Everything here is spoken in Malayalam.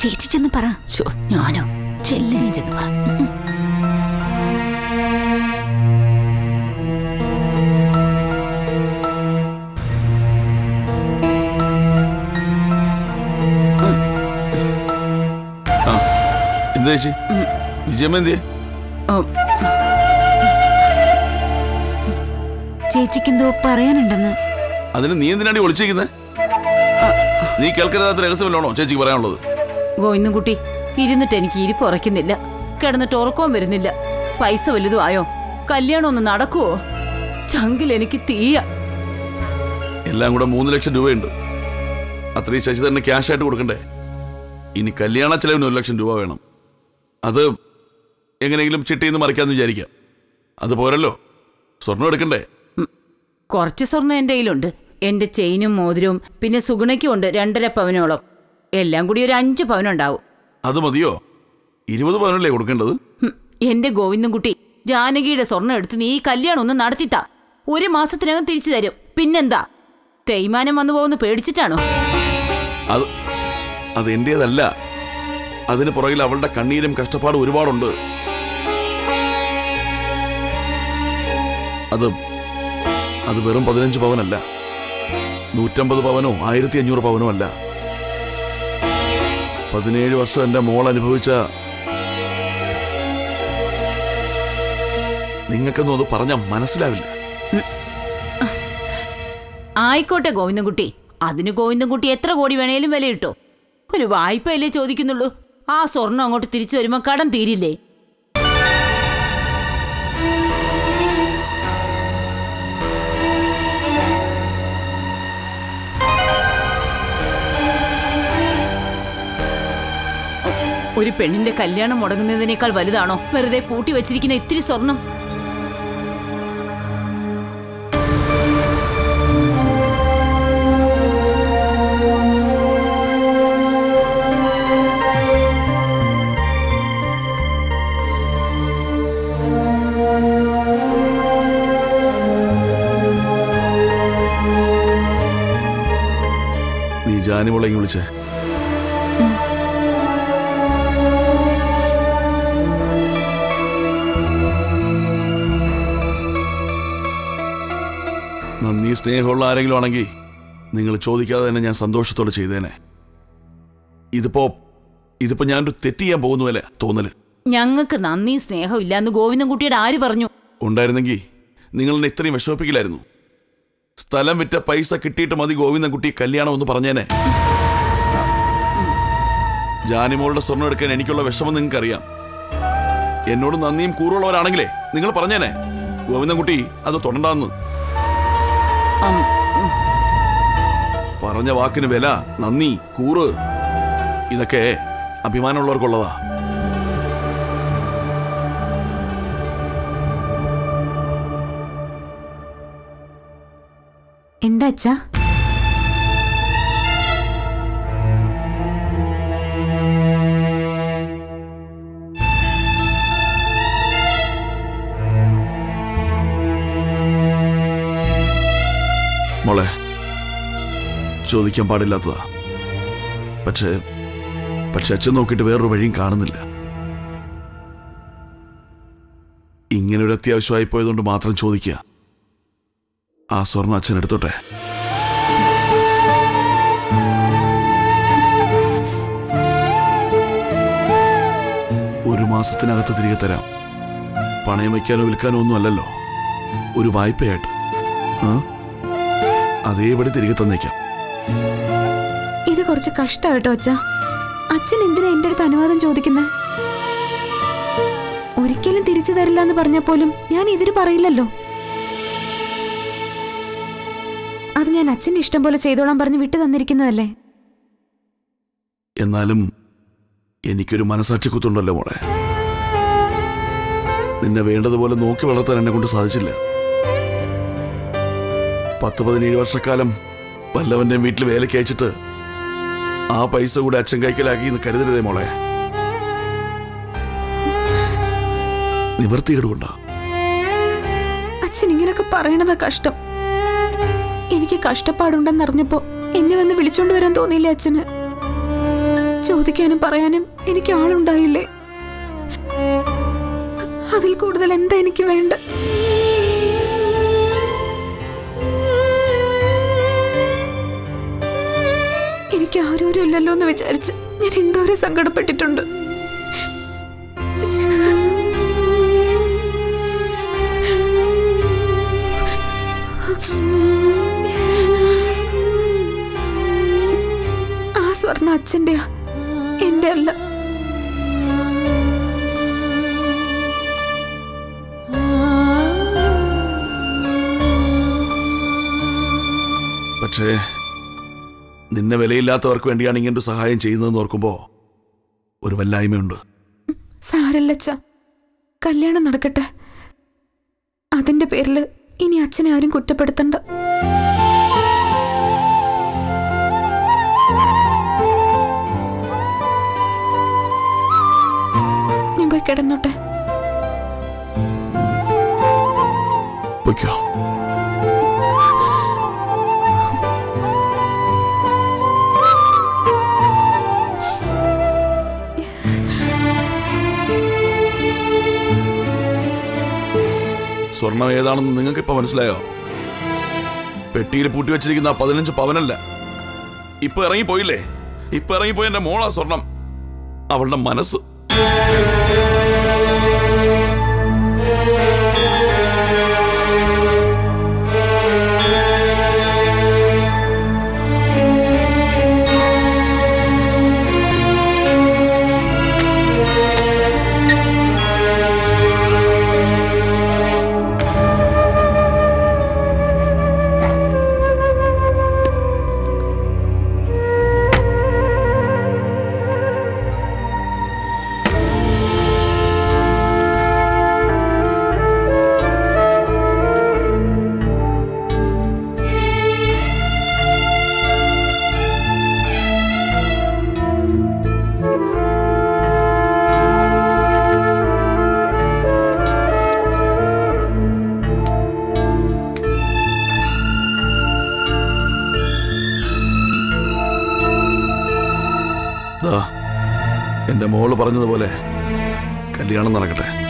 ചേച്ചി ചെന്ന് പറ ഞാനോ? ചെല്ലി ചെന്ന് പറ. ആ എന്താ ചേച്ചി? വിജയമ്മ എന്തിയെ? ചേച്ചിക്കെന്തോ പറയാനുണ്ടെന്ന്. അതിന് നീ എന്തിനാണ് ഒളിച്ചിരിക്കുന്നത് നീ കേൾക്കരുതാത്ത രഹസ്യമല്ലാണോ ചേച്ചിക്ക് പറയാനുള്ളത്? ഗോവിന്ദൻകുട്ടി ഇരുന്നിട്ട് എനിക്ക് ഇരിപ്പ് ഉറയ്ക്കുന്നില്ല. കിടന്നിട്ട് ഉറക്കവും വരുന്നില്ല. പൈസ വലുതും ആയോ? കല്യാണം ഒന്ന് നടക്കുവോ? ചങ്കിൽ എനിക്ക് തീയ. എല്ലാം കൂടെ മൂന്ന് ലക്ഷം രൂപയുണ്ട്. അത്രയും ശശി തന്നെ ക്യാഷ് ആയിട്ട് കൊടുക്കണ്ടേ? ഇനി കല്യാണ ചെലവിന് ഒരു ലക്ഷം രൂപ വേണം. അത് എങ്ങനെയെങ്കിലും ചിട്ടിന്ന് മറിക്കാന്ന് വിചാരിക്കാം. അത് പോരല്ലോ. സ്വർണം എടുക്കണ്ടേ? കുറച്ച് സ്വർണം എന്റെ കയ്യിലുണ്ട്. എന്റെ ചെയിനും മോതിരവും പിന്നെ സുഗുണയ്ക്കും ഉണ്ട് രണ്ടര പവനോളം. എല്ലാം കൂടി ഒരു അഞ്ച് പവനുണ്ടാവും. അത് മതിയോ? ഇരുപത് പവനല്ലേ കൊടുക്കേണ്ടത്? എന്റെ ഗോവിന്ദൻകുട്ടി ജാനകിയുടെ സ്വർണം എടുത്ത് നീ ഈ കല്യാണം ഒന്ന് നടത്തിത്താ. ഒരു മാസത്തിനകം തിരിച്ചു തരും. പിന്നെന്താ? തേയ്മാനം വന്നു പോകുന്ന പേടിച്ചിട്ടാണോ? അത് അത് എന്റേതല്ല അതിന് പുറകിൽ അവളുടെ കണ്ണീരും കഷ്ടപ്പാടും ഒരുപാടുണ്ട്. അത് അത് വെറും പതിനഞ്ച് പവനല്ല. നൂറ്റമ്പത് പവനോ ആയിരത്തി അഞ്ഞൂറ് പവനോ അല്ല. പതിനേഴ് വർഷം എന്റെ മോൾ അനുഭവിച്ച നിങ്ങൾക്കൊന്നും അത് പറഞ്ഞ മനസ്സിലാവില്ല. ആയിക്കോട്ടെ ഗോവിന്ദൻകുട്ടി. അതിന് ഗോവിന്ദൻകുട്ടി എത്ര കോടി വേണേലും വിലയിട്ടോ. ഒരു വായ്പയല്ലേ ചോദിക്കുന്നുള്ളൂ. ആ സ്വർണം അങ്ങോട്ട് തിരിച്ചു വരുമ്പോ കടം തീരില്ലേ? ഒരു പെണ്ണിന്റെ കല്യാണം മുടങ്ങുന്നതിനേക്കാൾ വലുതാണോ? വെറുതെ പൂട്ടി വെച്ചിരിക്കുന്ന ഇത്തിരി സ്വർണം. നീ ജാനിമോളെ ഇങ്ങ് വിളിച്ചേ. നന്ദി സ്നേഹമുള്ള ആരെങ്കിലും ആണെങ്കിൽ നിങ്ങൾ ചോദിക്കാതെ തന്നെ ഞാൻ സന്തോഷത്തോടെ ചെയ്തേനെ. ഇതിപ്പോ ഇതിപ്പോ ഞാനൊരു തെറ്റ് ചെയ്യാൻ പോകുന്നുവല്ലേ തോന്നൽ. ഞങ്ങൾക്ക് നന്ദി സ്നേഹം ഇല്ലാന്ന് ഗോവിന്ദൻകുട്ടിയുടെ ആര് പറഞ്ഞു? ഉണ്ടായിരുന്നെങ്കിൽ നിങ്ങൾ എന്നെ ഇത്രയും വിഷമിപ്പിക്കില്ലായിരുന്നു. സ്ഥലം വിറ്റ പൈസ കിട്ടിയിട്ട് മതി ഗോവിന്ദൻകുട്ടി കല്യാണം എന്ന് പറഞ്ഞേനെ. ജാനിമോളുടെ സ്വർണം എടുക്കാൻ എനിക്കുള്ള വിഷമം നിങ്ങൾക്കറിയാം. എന്നോട് നന്ദിയും കൂറുള്ളവരാണെങ്കിലേ നിങ്ങൾ പറഞ്ഞേനെ. ഗോവിന്ദൻകുട്ടി അത് തൊടണ്ടാന്ന്. പറഞ്ഞ വാക്കിന് വില നന്ദി കൂറ്. ഇതൊക്കെ അഭിമാനമുള്ളവർക്കുള്ളതാ. എന്താ അച്ഛാ? മോളെ ചോദിക്കാൻ പാടില്ലാത്തതാ. പക്ഷേ പക്ഷെ അച്ഛൻ നോക്കിയിട്ട് വേറൊരു വഴിയും കാണുന്നില്ല. ഇങ്ങനെ ഒരു അത്യാവശ്യമായി പോയതുകൊണ്ട് മാത്രം ചോദിക്കുക. ആ സ്വർണ അച്ഛൻ എടുത്തോട്ടെ? ഒരു മാസത്തിനകത്ത് തിരികെ തരാം. പണയം വയ്ക്കാനോ വിൽക്കാനോ ഒന്നും അല്ലല്ലോ. ഒരു വായ്പയായിട്ട്. അതേപടി തിരികെ തന്നേക്കാം. ഇത് കുറച്ച് കഷ്ടാട്ടോ അച്ഛ. അച്ഛൻ എന്തിനാ എന്റെ അടുത്ത് അനുവാദം ചോദിക്കുന്നത് ഒരിക്കലും തിരിച്ചു തരില്ല എന്ന് പറഞ്ഞാൽ പോലും ഞാൻ എതിര് പറയില്ലല്ലോ. അത് ഞാൻ അച്ഛന്റെ ഇഷ്ടം പോലെ ചെയ്തോളാം പറഞ്ഞ് വിട്ടു തന്നിരിക്കുന്നതല്ലേ? എന്നാലും എനിക്കൊരു മനസാക്ഷി കുത്തുണ്ടല്ലോ മോളെ. നിന്നെ വേണ്ടതുപോലെ നോക്കി വളർത്താൻ എന്നെ കൊണ്ട് സാധിച്ചില്ല. പത്ത് പതിനേഴ് വർഷക്കാലം വല്ലവന്റെ വീട്ടിൽ വേലയ്ക്ക് അയച്ചിട്ട് ആ പൈസ കൂടെ അച്ഛൻ കൈക്കലാക്കി എന്ന് കരുതരുതേ മോളെ. നിവർത്തികേട് കൊണ്ടാ. അച്ഛൻ ഇങ്ങനൊക്കെ പറയണതാ കഷ്ടം. എനിക്ക് കഷ്ടപ്പാടുണ്ടെന്നറിഞ്ഞപ്പോ എന്നെ വന്ന് വിളിച്ചോണ്ട് വരാൻ തോന്നിയില്ല അച്ഛന്? ചോദിക്കാനും പറയാനും എനിക്ക് ആളുണ്ടായില്ലേ? അതിൽ കൂടുതൽ എന്താ എനിക്ക് വേണ്ട ആരോരും ഇല്ലല്ലോ എന്ന് വിചാരിച്ച് ഞാൻ എന്തോരം സങ്കടപ്പെട്ടിട്ടുണ്ട്. ആ സ്വർണ അച്ഛന്റെയാ എന്റെ അല്ല. പക്ഷേ നിന്നെ വിലയില്ലാത്തവർക്ക് വേണ്ടിയാണ് ഇങ്ങനൊരു സഹായം ചെയ്യുന്നതെന്ന് ഓർക്കുമ്പോൾ ഒരു വല്ലായ്മയുണ്ട്. സാരല്ലച്ച കല്യാണം നടക്കട്ടെ. അതിന്റെ പേരിൽ ഇനി അച്ഛനെ ആരും കുറ്റപ്പെടുത്തണ്ട. ഞാൻ പോയി കിടന്നോട്ടെ. സ്വർണം ഏതാണെന്ന് നിങ്ങൾക്ക് ഇപ്പൊ മനസ്സിലായോ? പെട്ടിയിൽ പൂട്ടി വെച്ചിരിക്കുന്ന പതിനഞ്ച് പവനല്ല. ഇപ്പൊ ഇറങ്ങിപ്പോയില്ലേ? ഇപ്പൊ ഇറങ്ങിപ്പോയി എന്റെ മോളാ സ്വർണം. അവളുടെ മനസ്സ്. എന്റെ മോൾ പറഞ്ഞതുപോലെ കല്യാണം നടക്കട്ടെ.